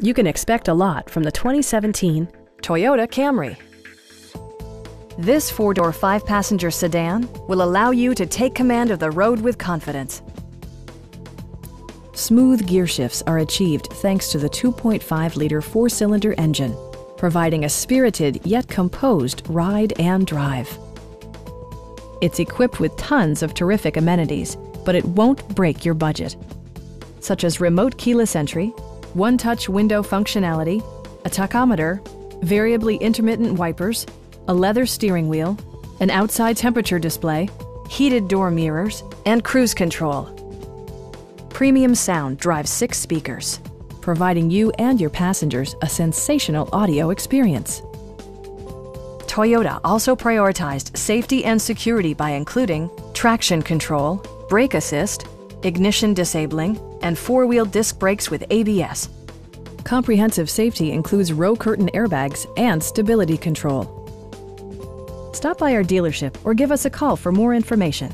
You can expect a lot from the 2017 Toyota Camry. This four-door, five-passenger sedan will allow you to take command of the road with confidence. Smooth gear shifts are achieved thanks to the 2.5-liter four-cylinder engine, providing a spirited yet composed ride and drive. It's equipped with tons of terrific amenities, but it won't break your budget, such as remote keyless entry, one-touch window functionality, a tachometer, variably intermittent wipers, a leather steering wheel, an outside temperature display, heated door mirrors, and cruise control. Premium sound drives six speakers, providing you and your passengers a sensational audio experience. Toyota also prioritized safety and security by including traction control, brake assist, ignition disabling, and four-wheel disc brakes with ABS. Comprehensive safety includes row curtain airbags and stability control. Stop by our dealership or give us a call for more information.